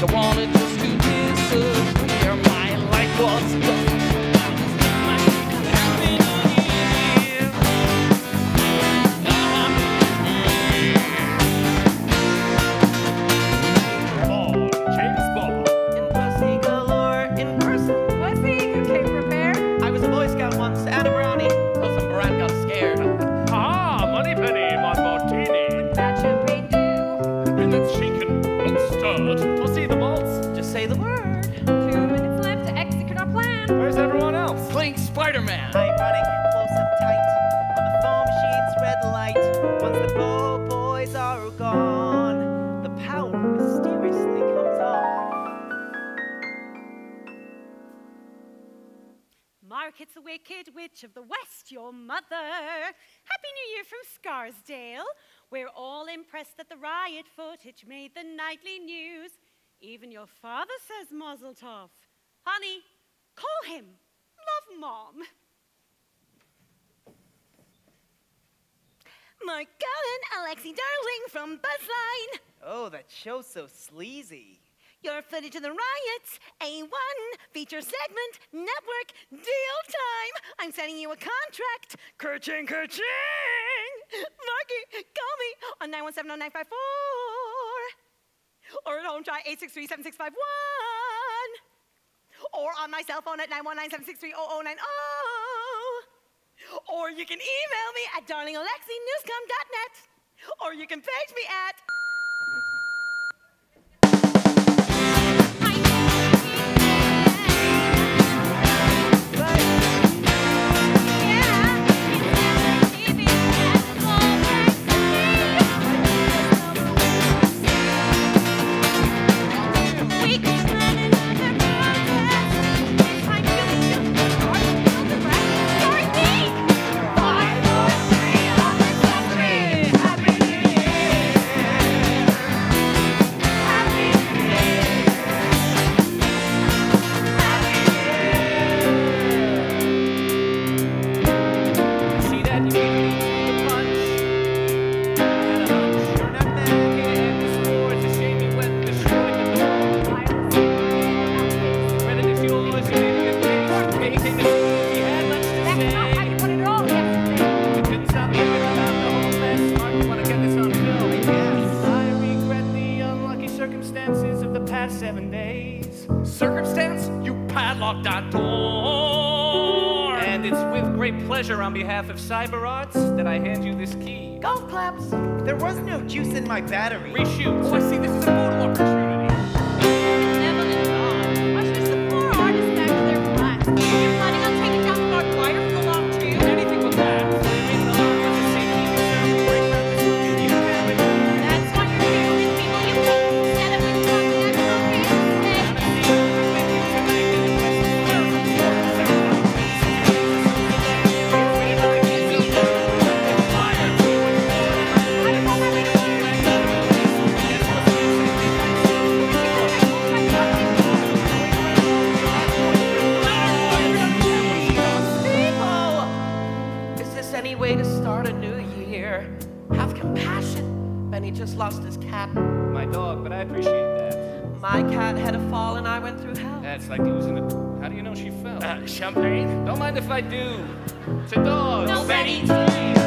like I wanted. riot footage made the nightly news. Even your father says Mazeltov. Honey, call him. Love, Mom. Mark Cohen, Alexi Darling from Buzzline. Oh, that show's so sleazy. Your footage of the riots, A1, feature segment, network, deal time. I'm sending you a contract. Kerching, kerching! Marky, call me on 9170954 or at home try eight six three seven six five one, or on my cell phone at nine one nine seven six three zero zero nine oh, or you can email me at darlingalexinewscom.net or you can page me at my battery. any way to start a new year. Have compassion. Benny just lost his cat. My dog, but I appreciate that. My cat had a fall and I went through hell. That's like losing a. How do you know she fell? Uh, champagne? Don't mind if I do. It's a dog. No, Benny, please.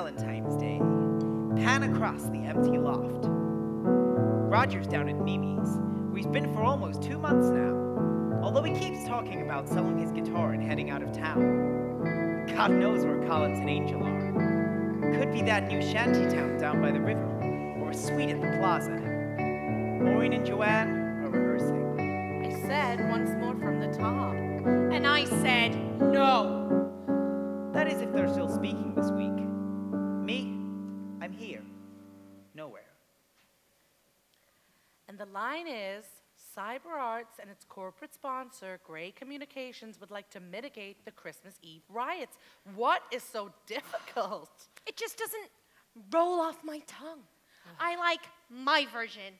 Valentine's Day. Pan across the empty loft. Roger's down at Mimi's, where he's been for almost two months now. Although he keeps talking about selling his guitar and heading out of town. God knows where Collins and Angel are. Could be that new shanty town down by the river, or a suite at the plaza. Maureen and Joanne are rehearsing. I said once more from the top. And I said no. That is if they're still speaking this week. The line is Cyber Arts and its corporate sponsor, Gray Communications, would like to mitigate the Christmas Eve riots. What is so difficult? It just doesn't roll off my tongue. I like my version.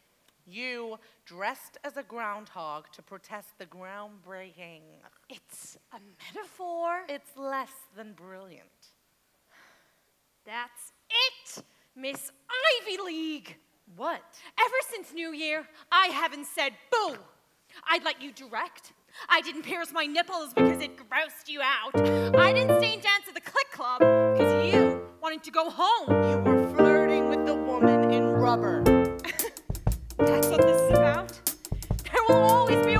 You dressed as a groundhog to protest the groundbreaking. It's a metaphor. It's less than brilliant. That's it, Miss Ivy League. What? Ever since New Year, I haven't said boo. I'd let you direct. I didn't pierce my nipples because it grossed you out. I didn't stay and dance at the Clit Club because you wanted to go home. You were flirting with the woman in rubber. That's what this is about. There will always be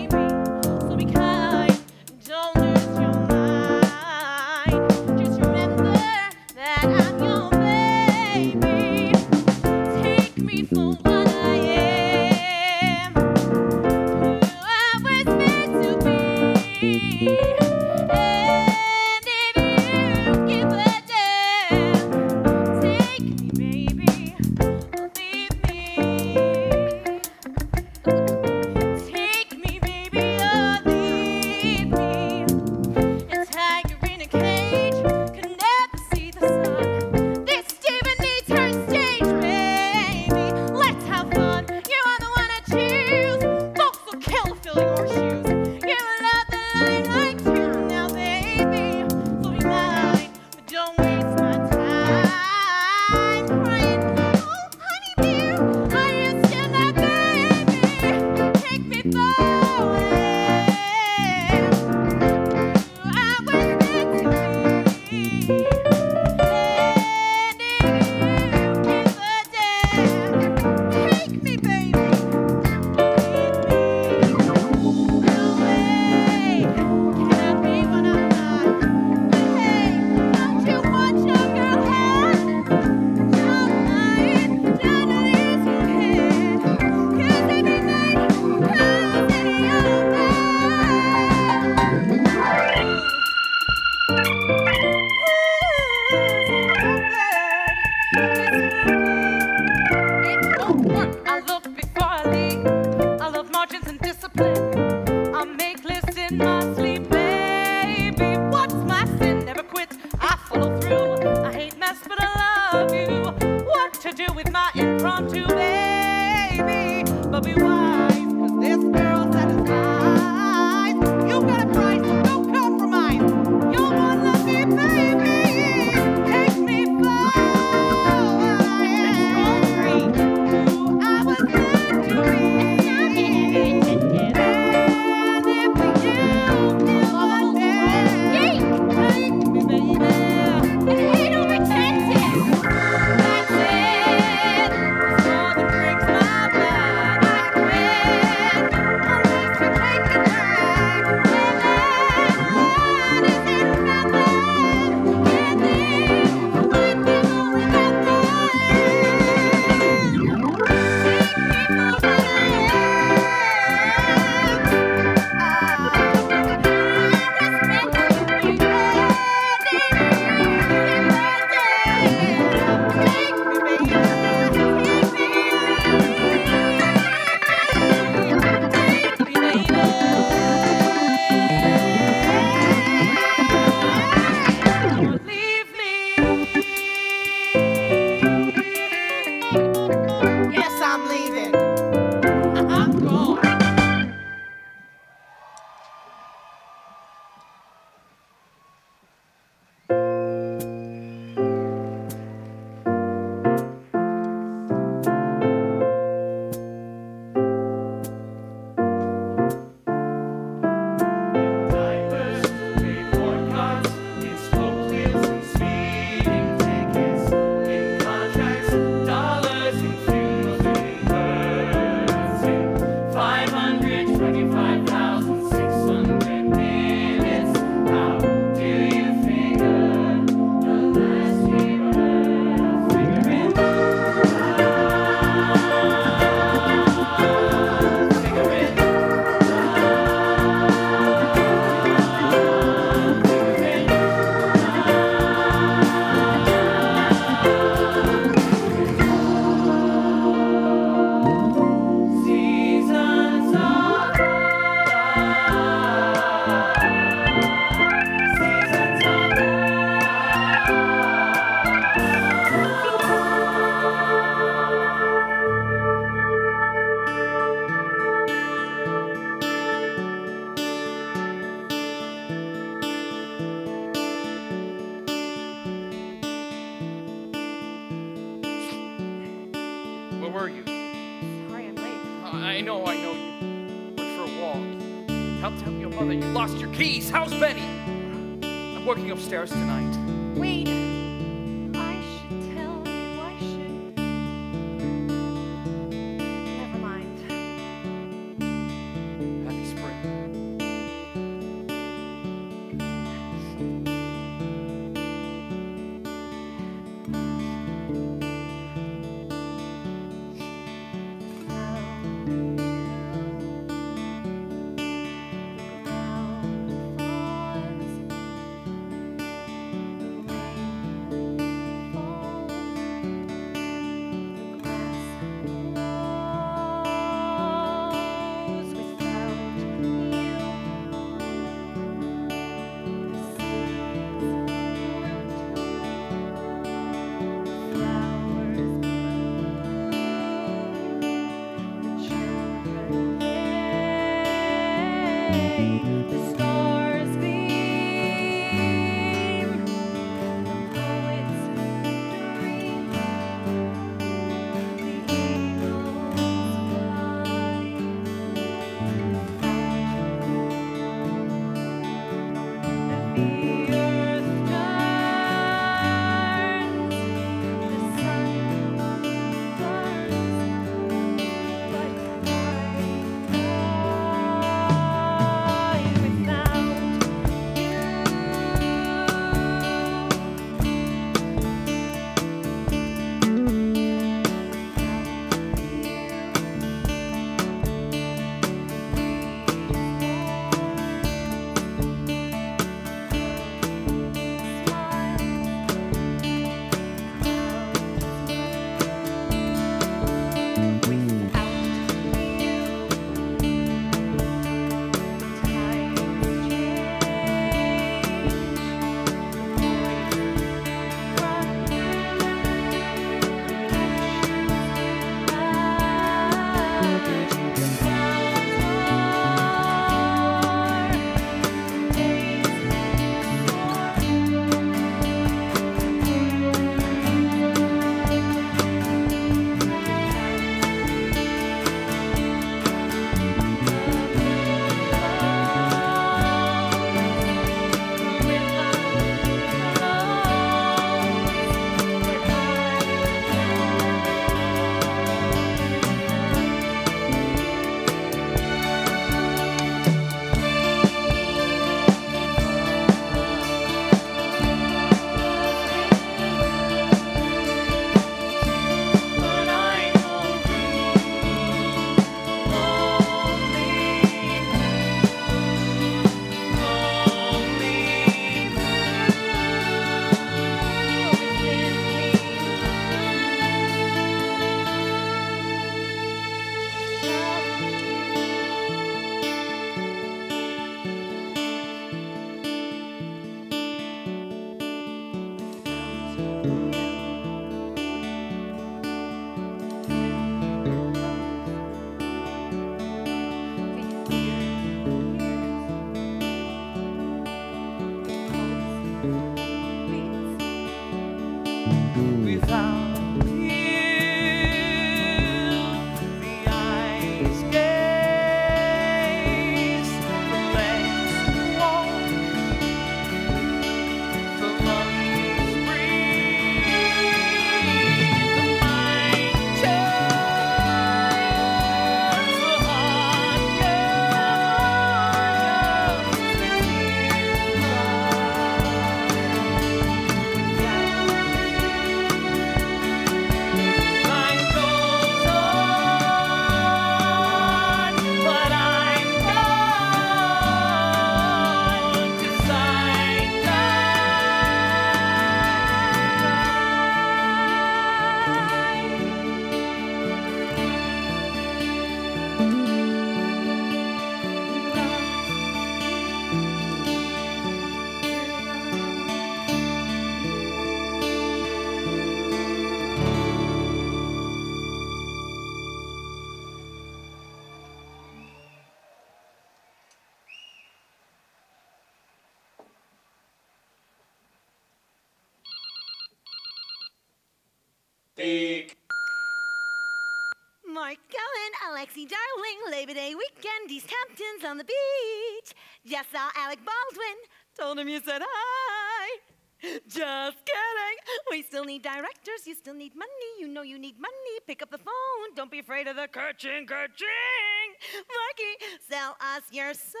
weekend, East Hamptons on the beach. Just saw Alec Baldwin, told him you said hi. Just kidding. We still need directors. You still need money. You know you need money. Pick up the phone. Don't be afraid of the kerching, kerching. Marky, sell us your soul.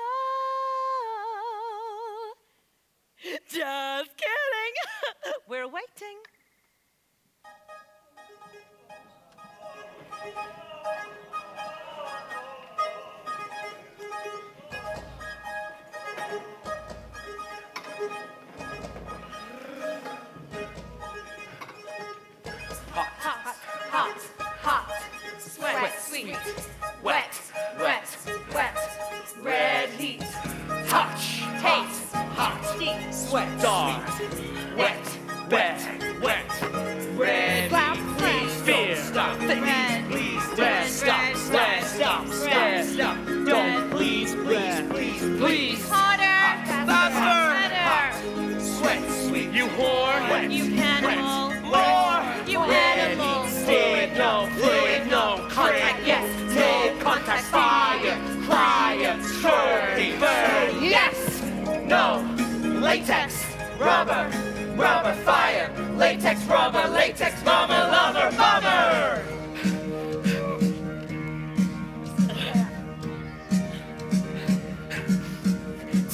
Just kidding. We're waiting. Sweet. Wet, wet, wet. Red heat. Touch, taste. Hot, steam. Sweat, dog. Wet, wet, wet. Red, Slap, please, fear. Stop, please, red, red, stop, stop, stop, stop, stop. Don't, please, please, please, please. Harder, Faster. Sweat, sweet, you whore. Wet, You burn, yes, no, latex, rubber, rubber, fire, latex, rubber, latex, mama, lover, bummer.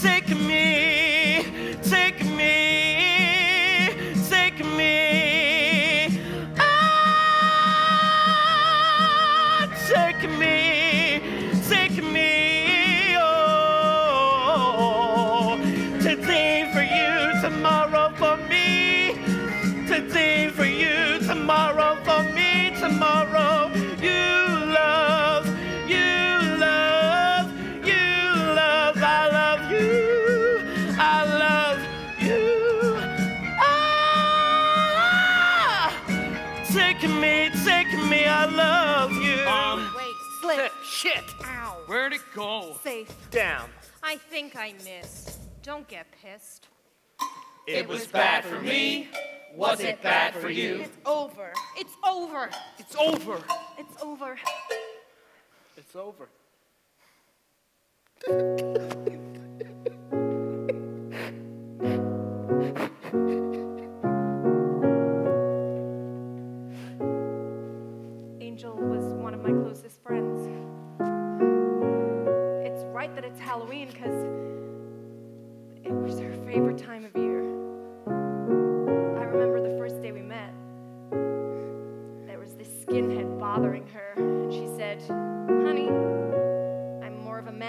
Take me, Where'd it go? Safe. Down. I think I missed. Don't get pissed. It was bad for me. Was it bad for you? It's over. It's over. It's over. It's over. It's over. Angel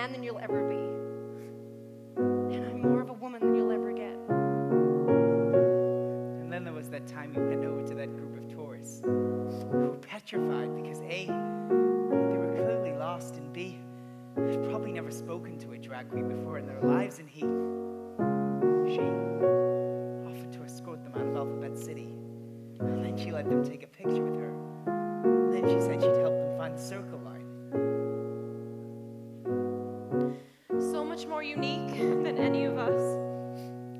man than you'll ever be. And I'm more of a woman than you'll ever get. And then there was that time you went over to that group of tourists who were petrified because A, they were clearly lost, and B, had probably never spoken to a drag queen before in their lives, and he, she, offered to escort them out of Alphabet City. And then she let them take a picture with her. And then she said she'd help them find the circle more unique than any of us.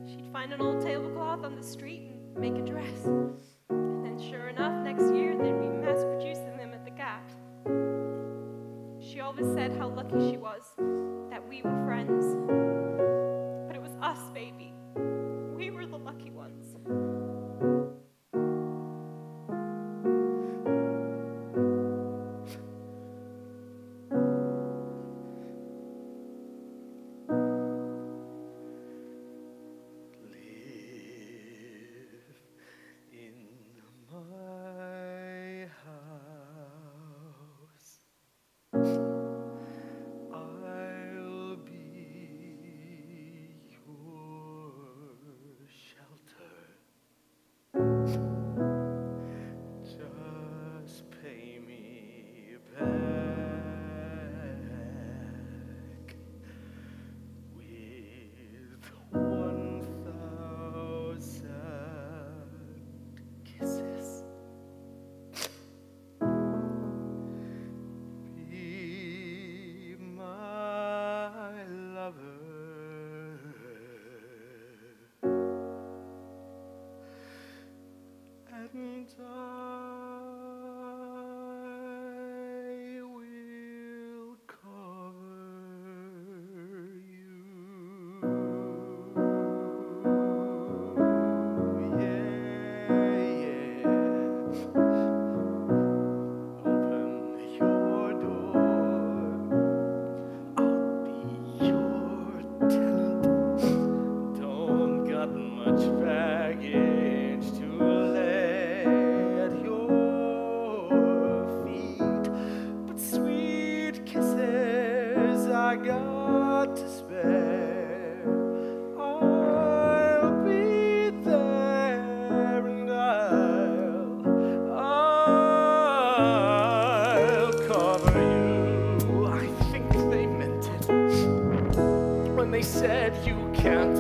She'd find an old tablecloth on the street and make a dress. And then, sure enough, next year they'd be mass producing them at the Gap. She always said how lucky she was that we were friends. But it was us, baby. We were the lucky ones. can't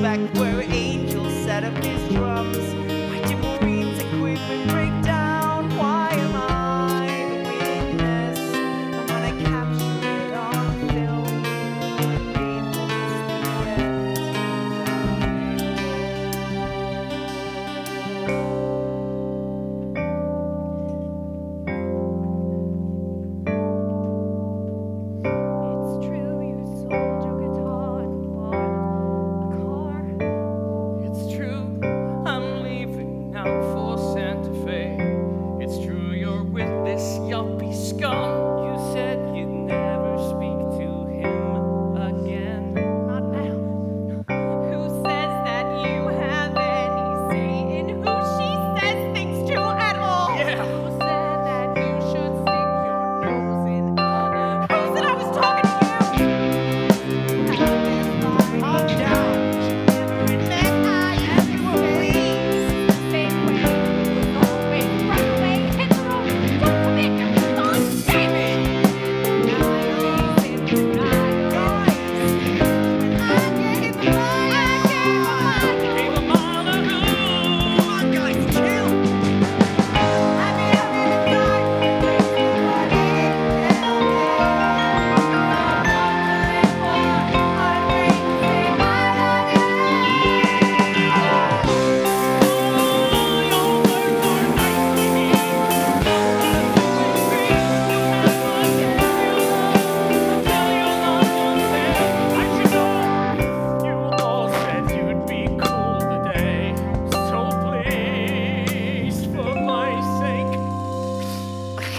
back where angels set up his drums?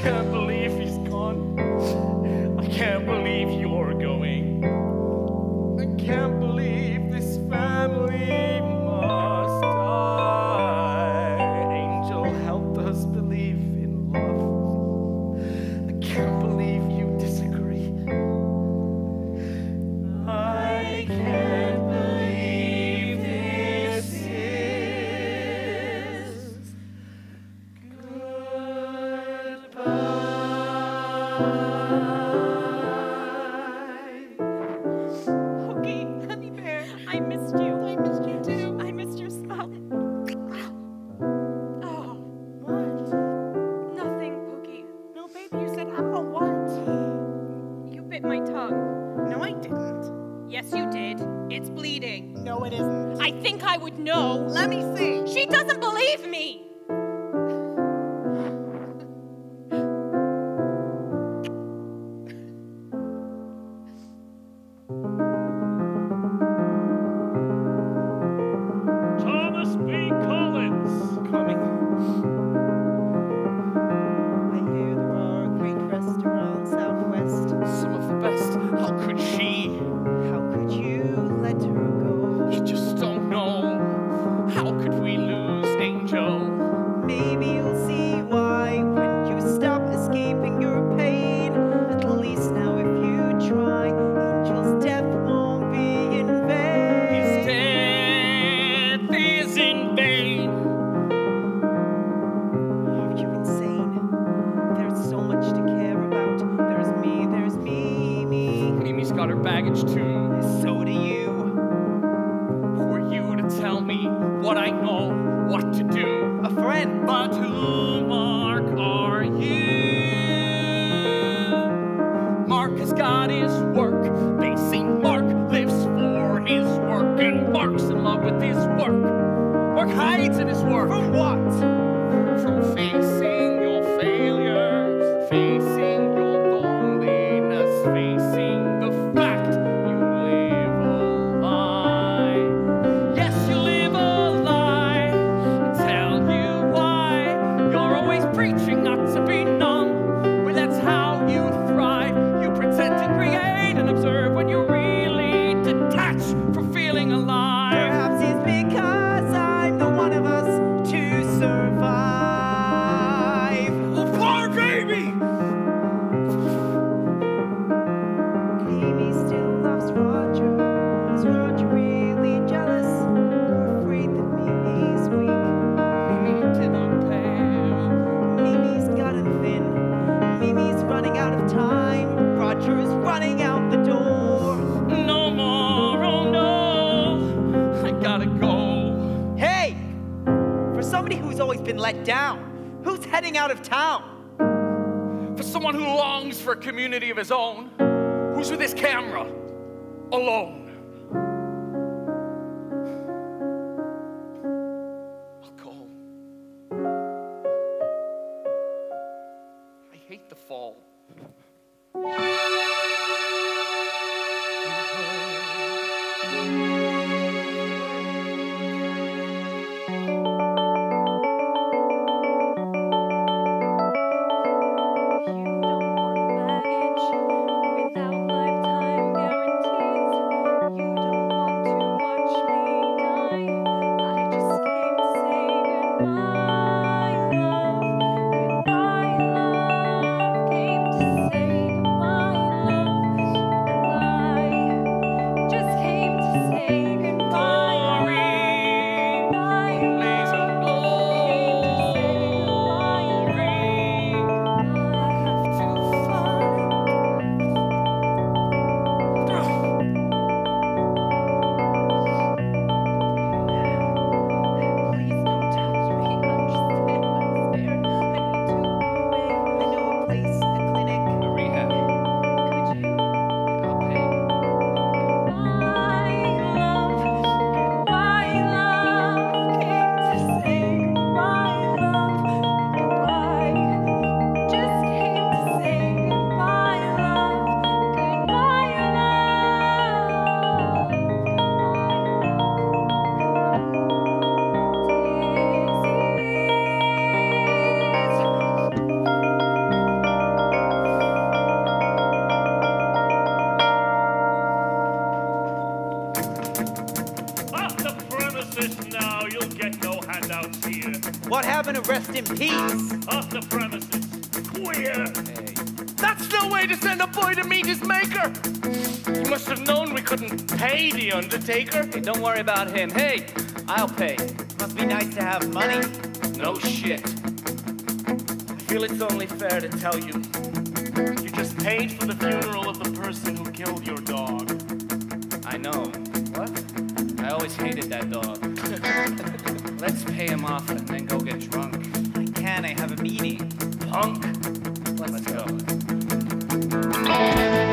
Can't believe community of his own. undertaker? Hey, don't worry about him. Hey, I'll pay. Must be nice to have money. No shit. I feel it's only fair to tell you. You just paid for the funeral of the person who killed your dog. I know. What? I always hated that dog. Let's pay him off and then go get drunk. I can, I have a meeting. Punk. Let's, Let's go. go.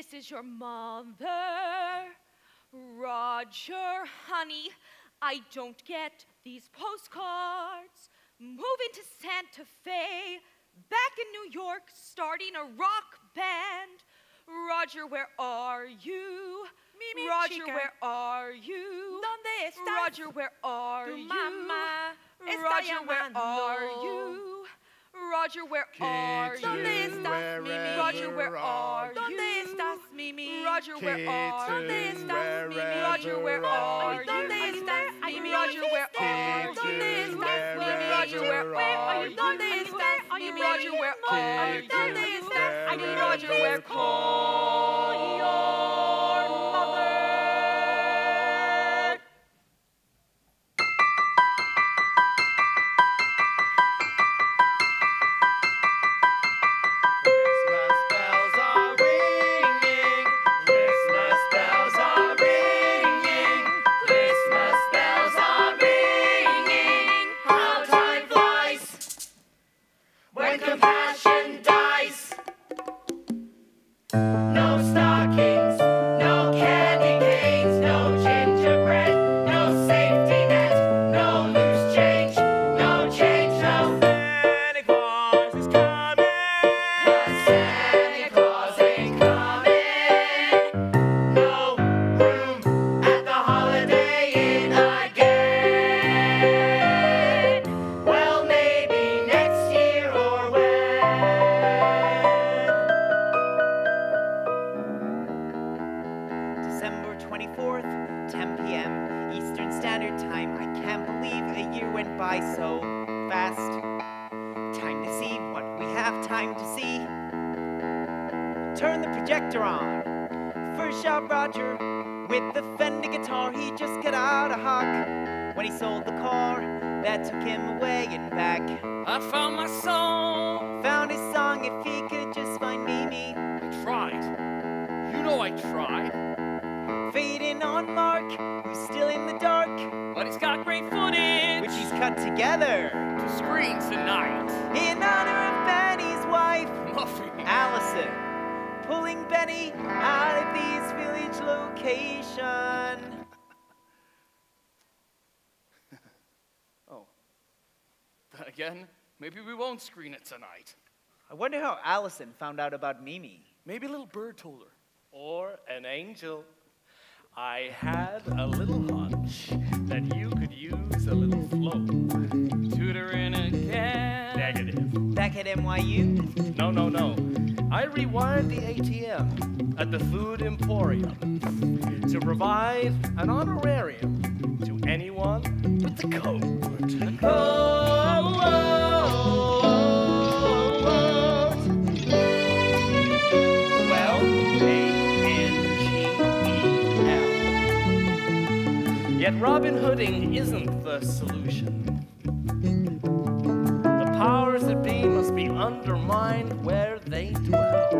This is your mother. Roger, honey, I don't get these postcards. Moving to Santa Fe, back in New York, starting a rock band. Roger, where are you? Mimi, Roger, chica. where are you? ¿Dónde estás? Roger, where are Tu you? mamá está Roger, where are you? Roger, where are you? ¿Dónde estás, Mimi? Roger, where are you? ¿Dónde estás, Mimi? Roger, where are ¿Dónde you? estás, Mimi? Roger, where are you? ¿Dónde estás, Mimi? Roger, where are you? ¿Dónde estás, Mimi? Roger, where are you? ¿Dónde estás, Mimi? Roger, where are you? ¿Dónde estás, Mimi? Roger, where call your maybe we won't screen it tonight. I wonder how Allison found out about Mimi. Maybe a little bird told her. or an angel. I had a little hunch that you could use a little flow. Tutoring again. Negative. Back at NYU, No, no, no. I rewired the ATM at the Food Emporium to provide an honorarium to anyone with the code. The Well, Yet Robin Hooding isn't the solution. The powers that be must be undermined where they dwell.